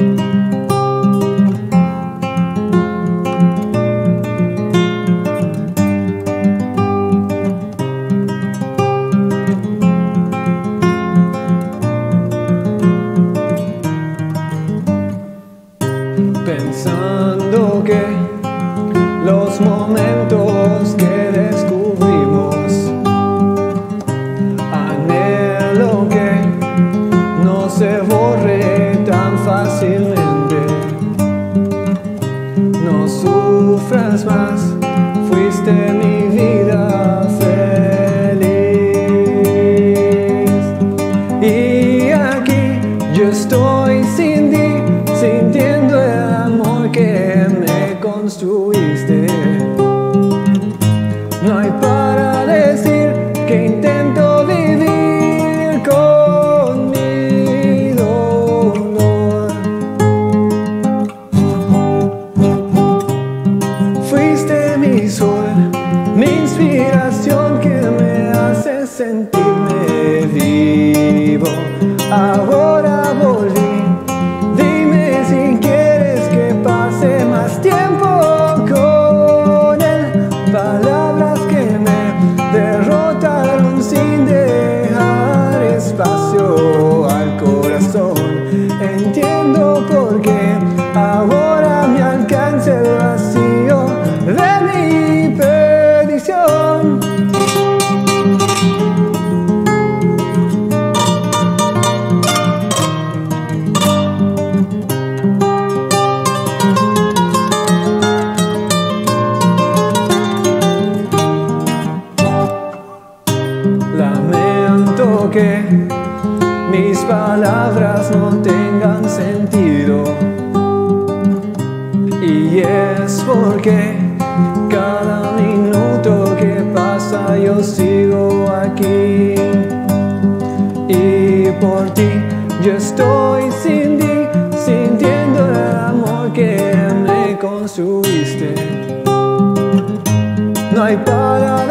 Música estoy sin ti, sintiendo el amor que me construiste. No hay para decir que intento vivir con mi dolor. Fuiste mi sol, mi inspiración que me hace sentirme vivo. Que mis palabras no tengan sentido. Y es porque cada minuto que pasa yo sigo aquí. Y por ti yo estoy sin ti, sintiendo el amor que me construiste. No hay para